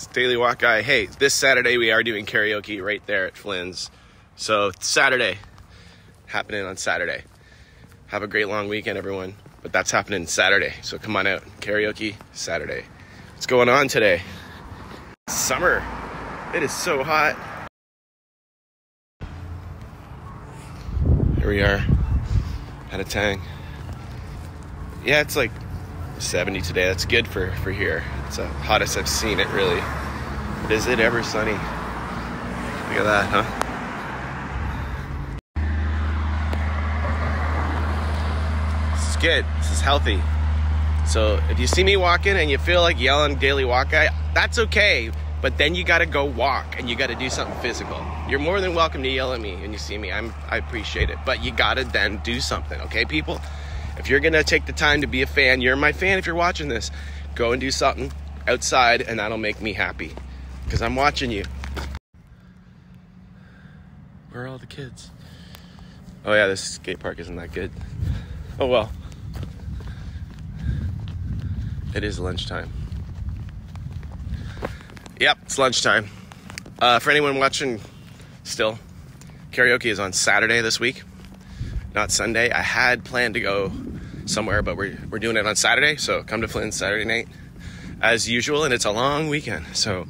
It's Daily Walk Guy. Hey, this Saturday we are doing karaoke right there at Flynn's. So, Saturday. Happening on Saturday. Have a great long weekend, everyone. But that's happening Saturday. So, come on out. Karaoke Saturday. What's going on today? Summer. It is so hot. Here we are at a tang. Yeah, it's like 70 today. That's good for, for here. It's the hottest I've seen it, really. But is it ever sunny? Look at that, huh? This is good. This is healthy. So if you see me walking and you feel like yelling daily walk guy, that's okay. But then you gotta go walk and you gotta do something physical. You're more than welcome to yell at me when you see me. I'm I appreciate it. But you gotta then do something, okay, people? If you're gonna take the time to be a fan, you're my fan if you're watching this. Go and do something outside and that'll make me happy. Because I'm watching you. Where are all the kids? Oh yeah, this skate park isn't that good. Oh well. It is lunchtime. Yep, it's lunchtime. Uh, for anyone watching still, karaoke is on Saturday this week, not Sunday. I had planned to go somewhere, but we're, we're doing it on Saturday, so come to Flint Saturday night as usual, and it's a long weekend, so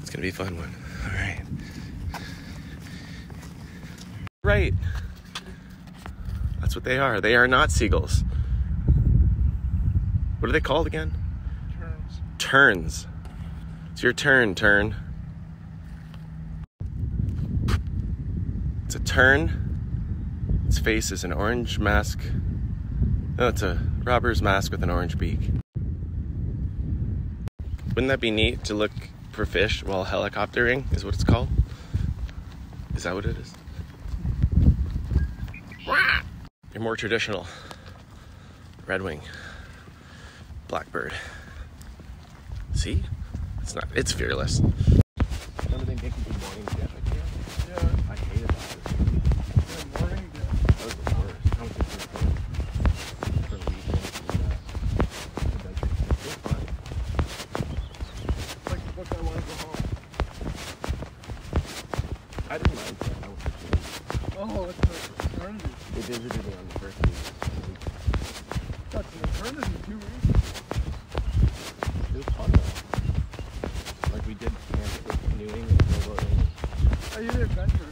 it's gonna be a fun one. All right. Right. That's what they are. They are not seagulls. What are they called again? Terns. Terns. It's your turn, turn. It's a tern. Its face is an orange mask. No, it's a robber's mask with an orange beak. Wouldn't that be neat to look for fish while helicoptering, is what it's called? Is that what it is? You're more traditional. Red wing. Blackbird. See? It's not, it's fearless. I didn't mind. I was oh, it's an eternity. They visited me on the first week. That's an eternity, too, right? It was fun though. Like we did camp canoeing and snowboarding. Are you did adventure.